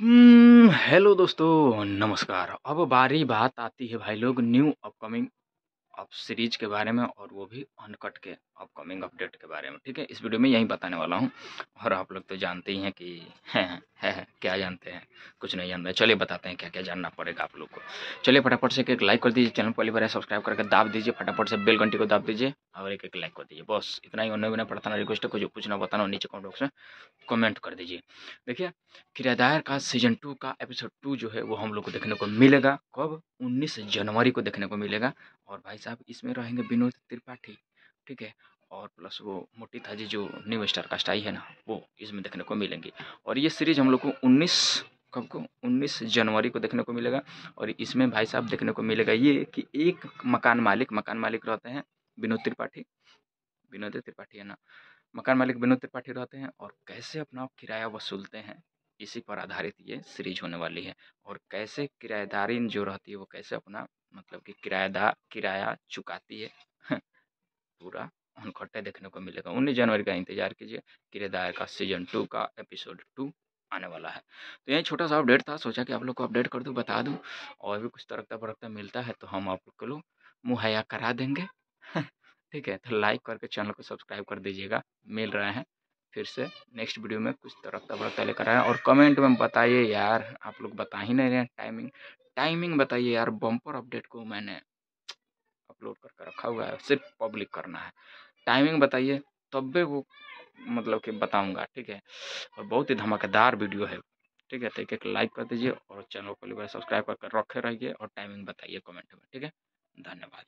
हम्म, hello दोस्तों नमस्कार। अब बारी बात आती है भाई लोग न्यू अपकमिंग अप सीरीज़ के बारे में और वो भी अनकट के अपकमिंग अपडेट के बारे में ठीक है? इस वीडियो में यही बताने वाला हूँ। और आप लोग तो जानते ही हैं कि है है, है, क्या जानते हैं? कुछ नहीं जानते। चलिए बताते हैं क्या क्या जानना पड़ेगा आप लोग को। चलिए फटाफट से एक लाइक कर दीजिए चैनल पहली बार सब्सक्राइब करके दाब दीजिए फटाफट से बेल घंटी को दाब दीजिए और एक एक लाइक कर दीजिए। बस इतना ही। उन्हें बिना पढ़ता ना रिक्वेस्ट है कुछ ना बताना नीचे कमेंट बॉक्स में कमेंट कर दीजिए। देखिए किराएदार का सीज़न टू का एपिसोड टू जो है वो हम लोग को देखने को मिलेगा कब? उन्नीस जनवरी को देखने को मिलेगा। और भाई साहब इसमें रहेंगे विनोद त्रिपाठी ठीक है? और प्लस वो मोटी थाजी जो न्यू स्टार कास्ट आई है ना, वो इसमें देखने को मिलेंगी। और ये सीरीज़ हम लोग को उन्नीस, कब को? उन्नीस जनवरी को देखने को मिलेगा। और इसमें भाई साहब देखने को मिलेगा ये कि एक मकान मालिक मकान मालिक रहते हैं विनोद त्रिपाठी। विनोद त्रिपाठी है ना? मकान मालिक विनोद त्रिपाठी रहते हैं और कैसे अपना किराया वसूलते हैं, इसी पर आधारित ये सीरीज़ होने वाली है। और कैसे किराएदारी जो रहती है, वो कैसे अपना मतलब कि किराएदार किराया चुकाती है, पूरा उनखट्टे देखने को मिलेगा। उन्नीस जनवरी का इंतज़ार कीजिए। किराएदार का सीज़न टू का एपिसोड टू आने वाला है। तो यही छोटा सा अपडेट था। सोचा कि आप लोग को अपडेट कर दूँ, बता दूँ। और भी कुछ तरकता बरकता मिलता है तो हम आप लोग को मुहैया करा देंगे। ठीक है तो लाइक करके चैनल को सब्सक्राइब कर दीजिएगा। मिल रहे हैं। फिर से नेक्स्ट वीडियो में कुछ तरक्ता बरकता लेकर आए और कमेंट में बताइए यार, आप लोग बता ही नहीं रहे टाइमिंग टाइमिंग बताइए यार बम्पर अपडेट को मैंने अपलोड करके रखा हुआ है, सिर्फ़ पब्लिक करना है। टाइमिंग बताइए, तब भी वो मतलब कि बताऊँगा, ठीक है? और बहुत ही धमाकेदार वीडियो है, ठीक है? तो एक एक लाइक कर दीजिए और चैनल को सब्सक्राइब करके रखे रहिए और टाइमिंग बताइए कमेंट में, ठीक है? धन्यवाद।